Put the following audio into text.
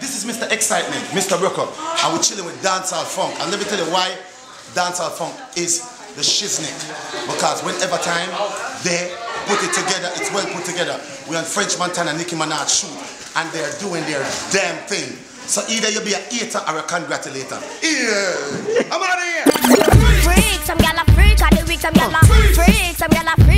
This is Mr. Excitement, Mr. Rockup, and we're chilling with dancehall funk. And let me tell you why dancehall funk is the shiznick. Because whenever time they put it together, it's well put together. We're on French Montana, Nicki Minaj shoot, and they're doing their damn thing. So either you'll be a eater or a congratulator. Yeah! I'm out of here! Freak, some gal a freak, I the weak, some gal a freak, some gal a freak.